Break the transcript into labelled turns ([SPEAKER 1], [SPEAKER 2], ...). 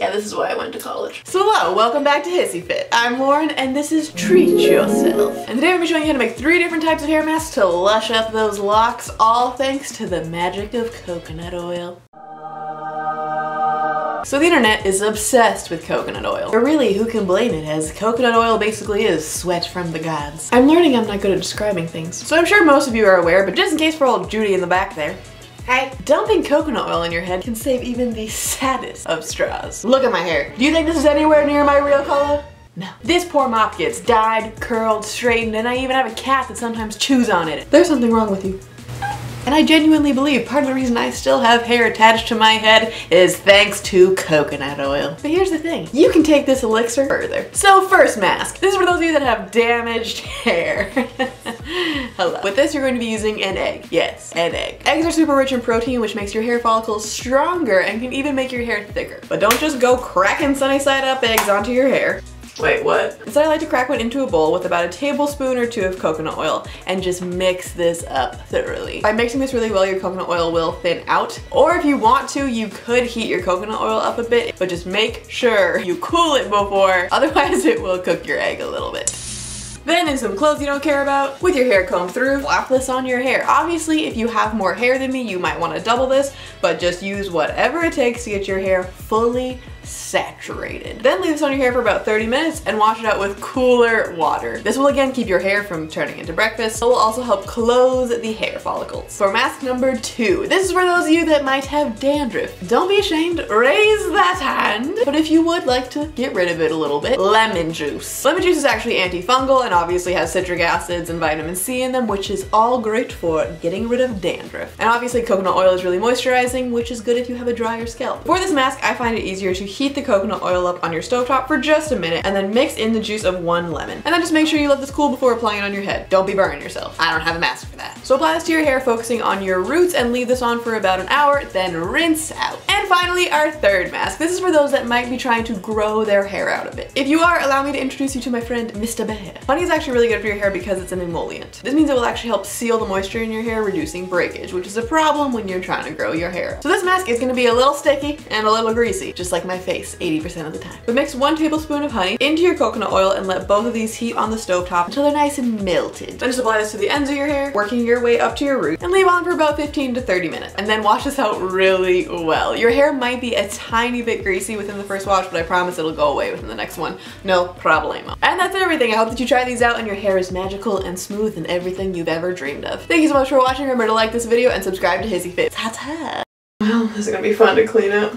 [SPEAKER 1] Yeah, this is why I went to college. So hello, welcome back to Hissy Fit. I'm Lauren and this is Treat Yourself. And today I'm to be showing you how to make three different types of hair masks to lush up those locks, all thanks to the magic of coconut oil. So the internet is obsessed with coconut oil. But really, who can blame it as coconut oil basically is sweat from the gods. I'm learning I'm not good at describing things. So I'm sure most of you are aware, but just in case for old Judy in the back there, Hey, dumping coconut oil in your head can save even the saddest of straws. Look at my hair. Do you think this is anywhere near my real color? No. This poor mop gets dyed, curled, straightened, and I even have a cat that sometimes chews on it. There's something wrong with you. And I genuinely believe part of the reason I still have hair attached to my head is thanks to coconut oil. But here's the thing, you can take this elixir further. So first mask. This is for those of you that have damaged hair. Hello. With this you're going to be using an egg. Yes, an egg. Eggs are super rich in protein which makes your hair follicles stronger and can even make your hair thicker. But don't just go cracking sunny side up eggs onto your hair. Wait, what? Instead I like to crack one into a bowl with about a tablespoon or two of coconut oil and just mix this up thoroughly. By mixing this really well, your coconut oil will thin out. Or if you want to, you could heat your coconut oil up a bit, but just make sure you cool it before, otherwise it will cook your egg a little bit. Then in some clothes you don't care about, with your hair combed through, flap this on your hair. Obviously, if you have more hair than me, you might want to double this, but just use whatever it takes to get your hair fully saturated. Then leave this on your hair for about 30 minutes and wash it out with cooler water. This will again keep your hair from turning into breakfast. It will also help close the hair follicles. For mask number two, this is for those of you that might have dandruff. Don't be ashamed, raise that hand. But if you would like to get rid of it a little bit, lemon juice. Lemon juice is actually antifungal and obviously has citric acids and vitamin C in them, which is all great for getting rid of dandruff. And obviously coconut oil is really moisturizing, which is good if you have a drier scalp. For this mask, I find it easier to heat the coconut oil up on your stovetop for just a minute and then mix in the juice of one lemon. And then just make sure you let this cool before applying it on your head. Don't be burning yourself. I don't have a mask for that. So apply this to your hair focusing on your roots and leave this on for about an hour, then rinse out. And finally, our third mask. This is for those that might be trying to grow their hair out of it. If you are, allow me to introduce you to my friend, Mr. Bear. Honey is actually really good for your hair because it's an emollient. This means it will actually help seal the moisture in your hair, reducing breakage, which is a problem when you're trying to grow your hair. So this mask is gonna be a little sticky and a little greasy, just like my face 80% of the time. But mix one tablespoon of honey into your coconut oil and let both of these heat on the stove top until they're nice and melted. Then just apply this to the ends of your hair, working your way up to your roots and leave on for about 15 to 30 minutes. And then wash this out really well. Your hair might be a tiny bit greasy within the first wash, but I promise it'll go away within the next one. No problemo. And that's everything. I hope that you try these out and your hair is magical and smooth and everything you've ever dreamed of. Thank you so much for watching. Remember to like this video and subscribe to Hissy Fit. Ta-ta! Well, this is gonna be fun to clean up.